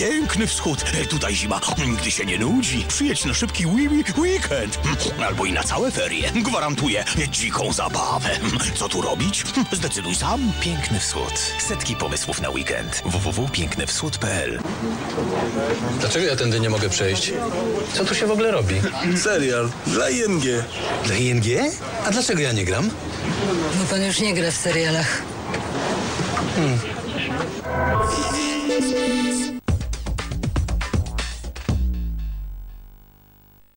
piękny wschód. E, tutaj zima mm, nigdy się nie nudzi. Przyjedź na szybki wi weekend. Mm, Albo i na całe ferie. Gwarantuję dziką zabawę. Mm, Co tu robić? Zdecyduj sam. Piękny Wschód. Setki pomysłów na weekend. www.pięknywschód.pl Dlaczego ja tędy nie mogę przejść? Co tu się w ogóle robi? Serial dla ING. Dla ING? A dlaczego ja nie gram? Bo pan już nie gra w serialach. Hmm.